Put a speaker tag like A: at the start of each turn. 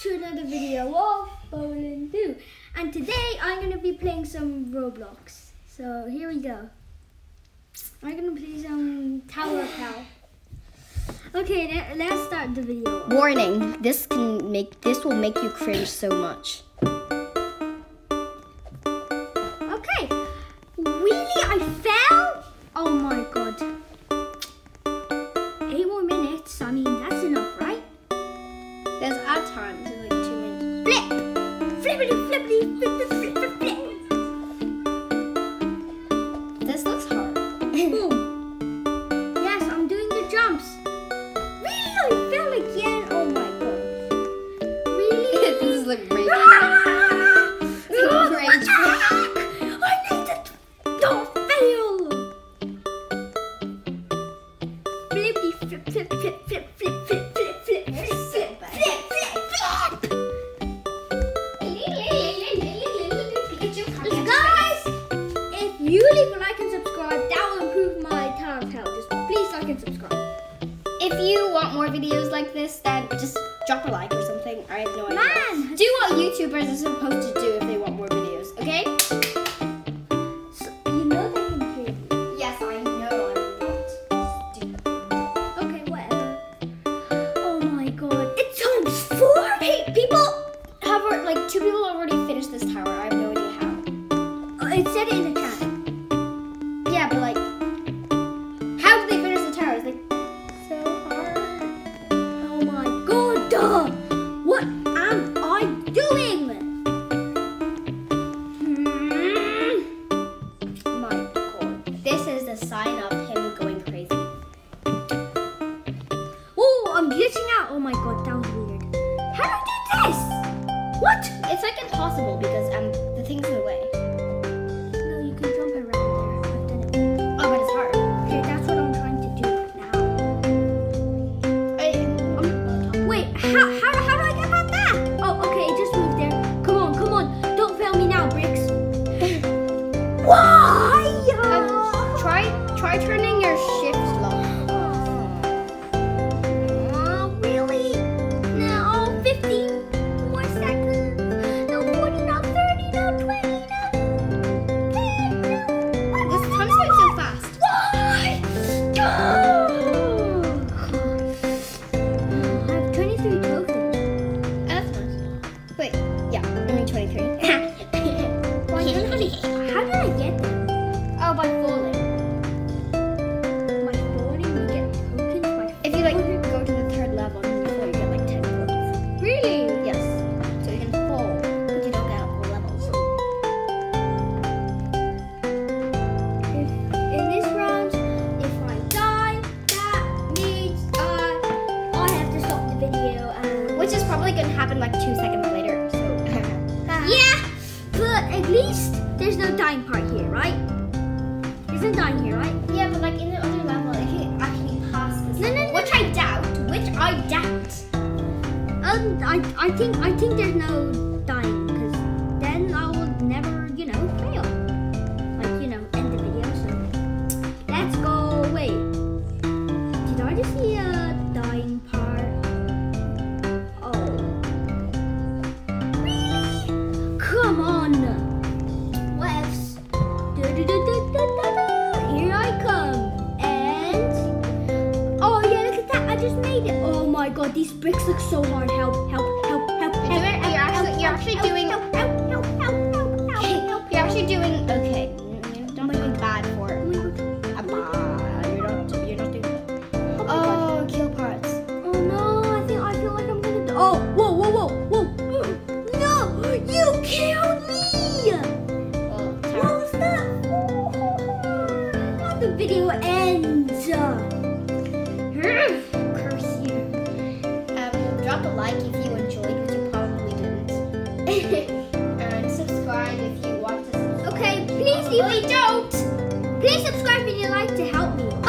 A: to another video of Bowling Do. And today I'm going to be playing some Roblox. So here we go. I'm going to play some Tower of Hell. Okay, let, let's start the video.
B: Warning, this can make this will make you cringe so much.
A: And subscribe.
B: If you want more videos like this, then just drop a like or something. I have no idea.
A: Man.
B: Do what YouTubers are supposed to do if they
A: my god, that was weird. How do I do this? What?
B: It's like impossible because um the thing's in the way.
A: No, you can jump around there. I've done it.
B: Oh, but it's hard.
A: Okay, that's what I'm trying to do now.
B: I,
A: Wait, how, how, how do I get back that? Oh, okay, it just moved there. Come on, come on. Don't fail me now, Bricks. Why?
B: um, try try turning probably gonna happen like two seconds later. So
A: yeah, but at least there's no dying part here, right? There's no dying here, right?
B: yeah, but like in the other level, if you actually pass this,
A: No, no, no.
B: which I doubt, which I doubt.
A: Um, I I think I think there's no dying because then I will never you know fail. Like you know end the video. So let's go. Wait, did I just see a dying part? These bricks look so hard. Help like
B: if you enjoyed, which you probably didn't. and subscribe if you want to. subscribe.
A: Okay, please
B: Really
A: a
B: don't.
A: Please subscribe if you like to help